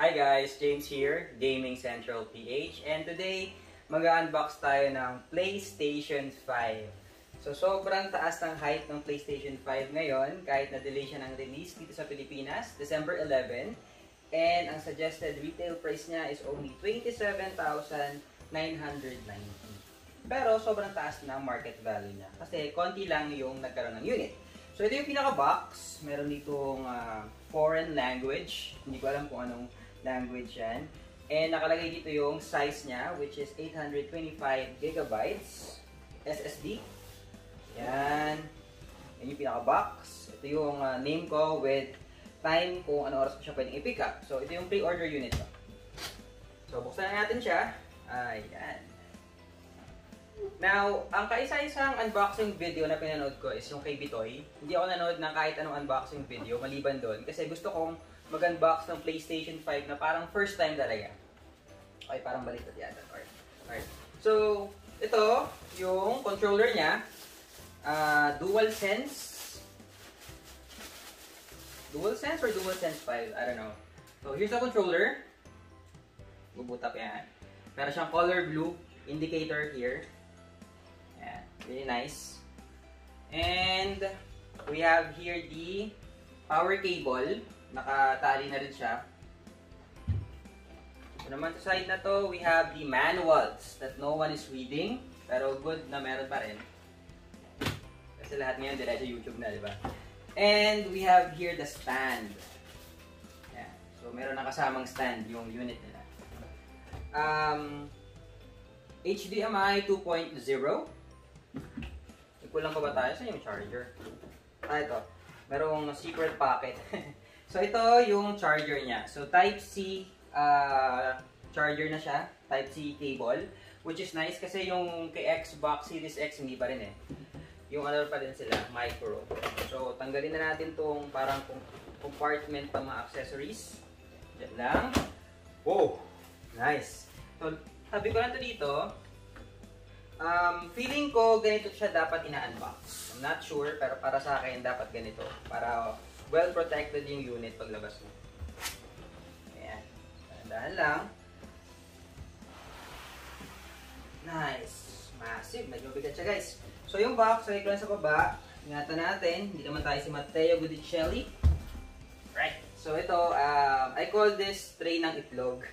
Hi guys, James here, Gaming Central PH, and today mag-unbox tayo ng PlayStation 5. So sobrang taas ng hype ng PlayStation 5 ngayon kahit na-delay siya ng release dito sa Pilipinas, December 11. And ang suggested retail price niya is only 27,990. Pero sobrang taas na market value niya kasi konti lang yung nagkaroon ng unit. So ito yung pinaka-box, meron ditong uh, foreign language, hindi ko alam kung anong language yan. And nakalagay dito yung size niya, which is 825 gigabytes SSD. Yan. Yan yung pinaka-box. Ito yung uh, name ko with time kung ano oras ko siya pwedeng i-pick up. So, ito yung pre-order unit ko. So, buksan na natin siya. Ayan. Now, ang kaisa-isang unboxing video na pinanood ko is yung kay Bitoy. Hindi ako nanood ng kahit anong unboxing video, maliban doon. Kasi gusto kong mag-unbox ng PlayStation 5 na parang first time talaga. Okay, parang baliktad yata. Alright. Alright. So, ito, yung controller niya. Uh, DualSense. DualSense or DualSense 5? I don't know. So, here's the controller. Buboot up yan. Meron siyang color blue indicator here. Ayan. Really nice. And, we have here the power cable. Nakatali na rin siya. So naman sa side na to, we have the manuals that no one is reading. Pero good na meron pa rin. Kasi lahat ngayon sa YouTube na, di ba? And we have here the stand. Yan. So meron na kasamang stand yung unit nila. Um, HDMI 2.0. Ikulang pa ba tayo? Saan yung charger? Ah, ito. Merong secret pocket. So, ito yung charger niya. So, Type-C uh, charger na siya. Type-C cable. Which is nice kasi yung kay Xbox Series X hindi pa rin eh. Yung ano pa din sila, micro. So, tanggalin na natin tong parang compartment pang mga accessories. Diyan lang. Wow! Nice! So, sabi ko lang to dito, um, feeling ko ganito siya dapat ina-unbox. I'm not sure, pero para sa akin dapat ganito. Para well protected yung unit paglabas mo. Ayan. Dahan lang. Nice. Massive. Medyo bigat siya guys. So yung box, ko lang sa baba. Ingatan natin. Hindi naman tayo si Matteo Gudicelli. Right. So ito, um, I call this tray ng itlog.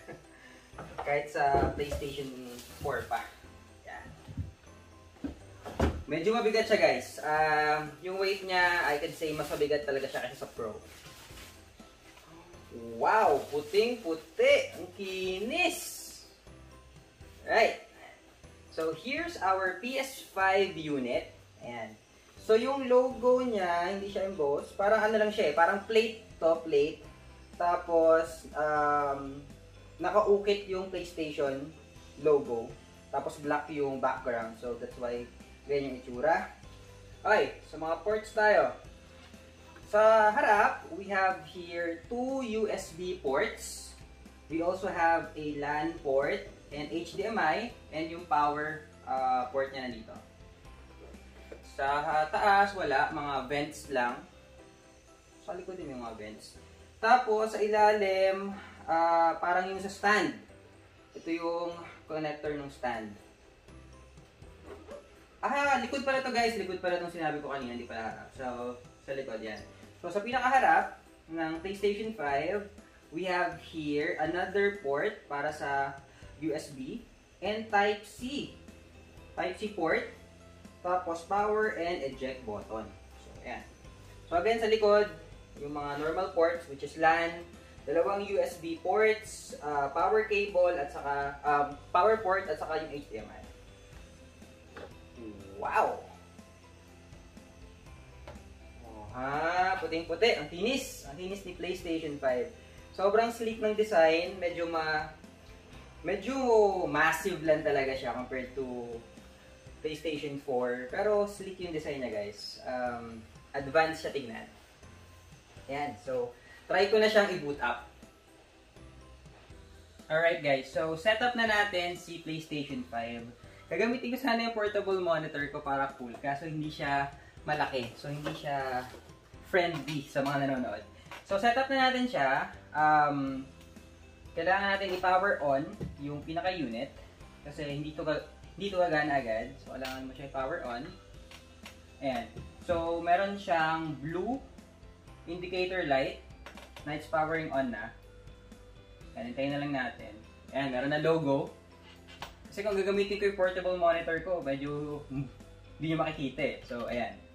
Kahit sa PlayStation 4 pa. Medyo mabigat siya guys. Uh, yung weight niya, I can say mas mabigat talaga siya kaysa sa Pro. Wow! Puting-puti! Ang kinis! Right. So, here's our PS5 unit. Ayan. So, yung logo niya, hindi siya emboss. Parang ano lang siya eh. Parang plate to, plate. Tapos, um, nakaukit yung PlayStation logo. Tapos, black yung background. So, that's why Ganyan yung itsura. Okay, so mga ports tayo. Sa harap, we have here two USB ports. We also have a LAN port and HDMI and yung power uh, port niya nandito. Sa taas, wala. Mga vents lang. Sa likod din yung mga vents. Tapos, sa ilalim, uh, parang yung sa stand. Ito yung connector ng stand. Ah, likod pala to guys. Likod pala itong sinabi ko kanina. Hindi pala harap. So, sa likod yan. So, sa pinakaharap ng PlayStation 5, we have here another port para sa USB and Type-C. Type-C port. Tapos, power and eject button. So, ayan. So, again, sa likod, yung mga normal ports, which is LAN, dalawang USB ports, uh, power cable, at saka, um, power port, at saka yung HDMI. Puting-puti. Ang tinis. Ang tinis ni PlayStation 5. Sobrang sleek ng design. Medyo ma... Medyo massive lang talaga siya compared to PlayStation 4. Pero sleek yung design niya, guys. Um, advanced siya tingnan. Ayan. So, try ko na siyang i-boot up. Alright guys, so setup na natin si PlayStation 5. Gagamitin ko sana yung portable monitor ko para cool, kaso hindi siya malaki. So, hindi siya friendly sa mga nanonood. So, setup na natin siya. Um, kailangan natin i-power on yung pinaka-unit kasi hindi to hindi to gagana agad. So, kailangan mo siya i-power on. Ayan. So, meron siyang blue indicator light na it's powering on na. Ayan, hintayin na lang natin. Ayan, meron na logo. Kasi kung gagamitin ko yung portable monitor ko, medyo hindi nyo makikita eh. So, ayan.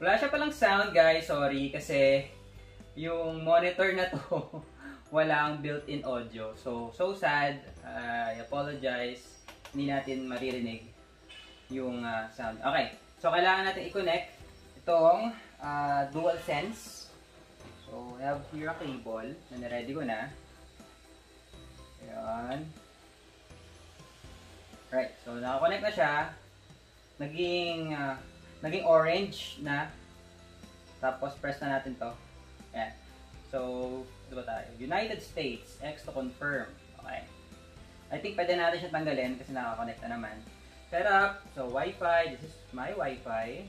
Wala siya palang sound guys, sorry, kasi yung monitor na to, walang built-in audio. So, so sad. Uh, I apologize. Hindi natin maririnig yung uh, sound. Okay, so kailangan natin i-connect itong uh, DualSense. So, I have here a cable na na-ready ko na. Ayan. Right, so nakakonect na siya. Naging uh, naging orange na. Tapos press na natin to. Yan. So, di ba tayo? United States, X to confirm. Okay. I think pwede natin siya tanggalin kasi nakakonect na naman. Setup. So, Wi-Fi. This is my Wi-Fi.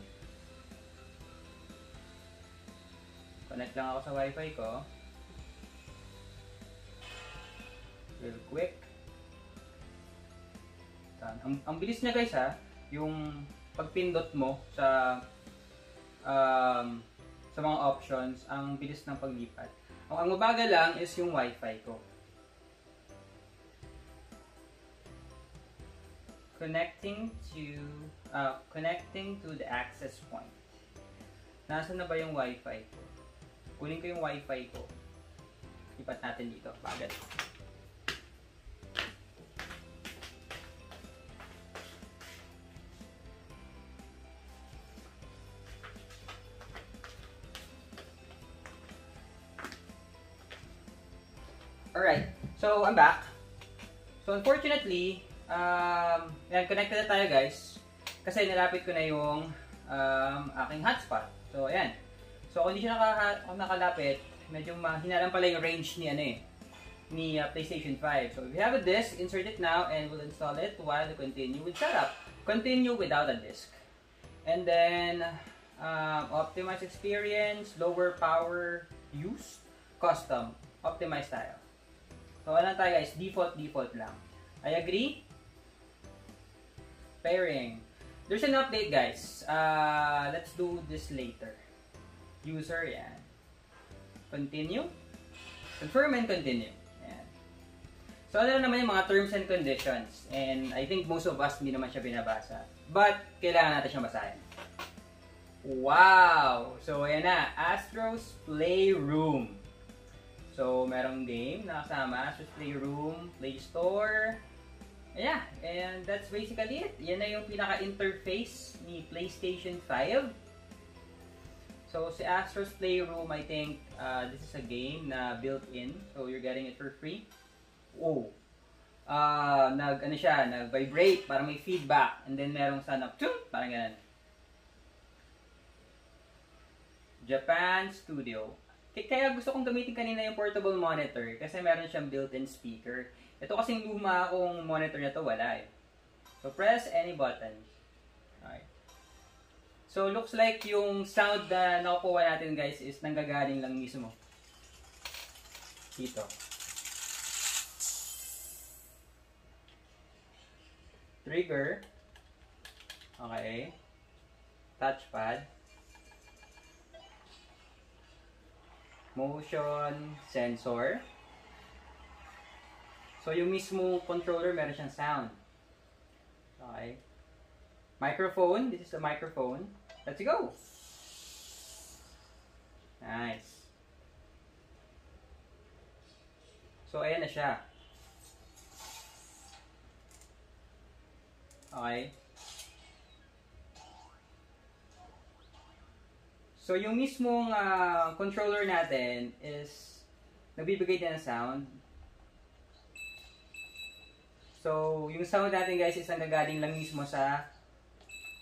Connect lang ako sa Wi-Fi ko. Real quick. Ang, ang bilis niya guys ha. Yung pagpindot mo sa um, sa mga options, ang bilis ng paglipat. Ang, ang mabagal lang is yung wifi ko. Connecting to uh, connecting to the access point. Nasaan na ba yung wifi ko? Kunin ko yung wifi ko. Lipat natin dito. Bagal. Alright, so I'm back. So unfortunately, um, yan, connected na tayo guys. Kasi nilapit ko na yung um, aking hotspot. So ayan. So kung hindi siya naka, kung nakalapit, medyo mahina pala yung range ni ano eh, ni uh, PlayStation 5. So if you have a disk, insert it now and we'll install it while you continue with setup. Continue without a disk. And then, um, optimize experience, lower power use, custom. Optimize tayo. Ano tayo guys? Default, default lang. I agree? Pairing. There's an update guys. Uh, let's do this later. User, yan. Continue. Confirm and continue. Yan. So, ano naman yung mga terms and conditions? And I think most of us hindi naman siya binabasa. But, kailangan natin siyang basahin. Wow! So, ayan na. Astro's Playroom. So, merong game na kasama, Asus Playroom, Play Store. Yeah, and that's basically it. Yan na yung pinaka-interface ni PlayStation 5. So, si Astro's Playroom, I think, uh, this is a game na built-in. So, you're getting it for free. Oh. Uh, nag, ano siya, nag-vibrate, para may feedback. And then, merong sound of, parang ganun. Japan Studio. Kaya gusto kong gamitin kanina yung portable monitor kasi meron siyang built-in speaker. Ito kasing luma akong monitor na to, wala eh. So, press any button. Okay. So, looks like yung sound na nakukuha natin guys is nanggagaling lang mismo. Dito. Trigger. Okay. Touchpad. Motion sensor. So, yung mismo controller, meron siyang sound. Okay. Microphone. This is the microphone. Let's go! Nice. So, ayan na siya. Okay. So, yung mismong uh, controller natin is nagbibigay din ng sound. So, yung sound natin guys is nanggagaling lang mismo sa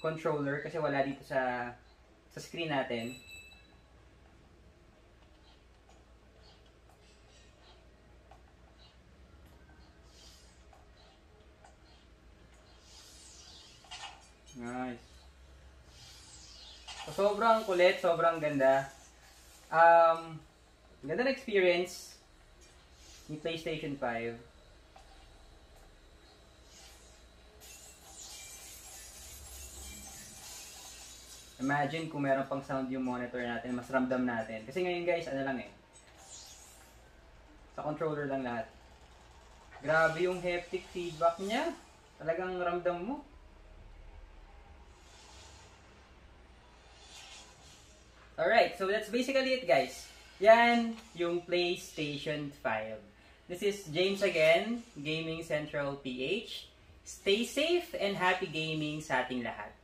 controller kasi wala dito sa sa screen natin. Nice. So, sobrang kulit, sobrang ganda. Um, ganda ng experience ni PlayStation 5. Imagine kung meron pang sound yung monitor natin, mas ramdam natin. Kasi ngayon guys, ano lang eh. Sa controller lang lahat. Grabe yung haptic feedback niya. Talagang ramdam mo. Alright, so that's basically it guys. Yan yung PlayStation 5. This is James again, Gaming Central PH. Stay safe and happy gaming sa ating lahat.